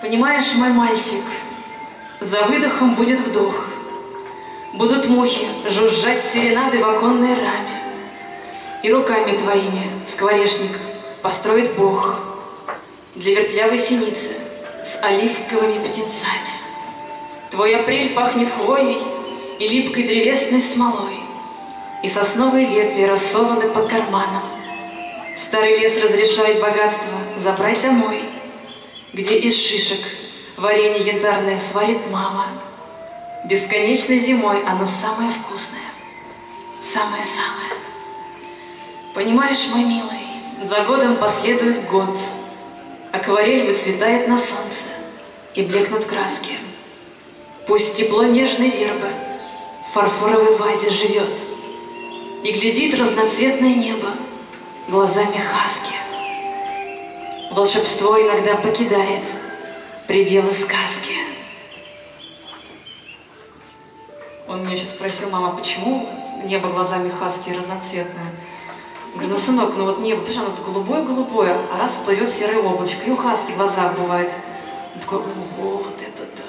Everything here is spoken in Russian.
Понимаешь, мой мальчик, за выдохом будет вдох. Будут мухи жужжать серенады в оконной раме. И руками твоими скворечник построит Бог Для вертлявой синицы с оливковыми птенцами. Твой апрель пахнет хвоей и липкой древесной смолой, И сосновые ветви рассованы по карманам. Старый лес разрешает богатство забрать домой, Где из шишек варенье янтарное сварит мама. Бесконечной зимой оно самое вкусное, самое-самое. Понимаешь, мой милый, за годом последует год, Акварель выцветает на солнце, и блекнут краски. Пусть тепло нежной вербы в фарфоровой вазе живет И глядит разноцветное небо глазами хаски. Волшебство иногда покидает пределы сказки. Он меня сейчас спросил, мама, почему небо глазами хаски разноцветное? Говорю, ну, сынок, ну вот небо, потому оно голубое-голубое, а раз плывет серое облачко, и у хаски глаза бывают. Он такой, вот это да.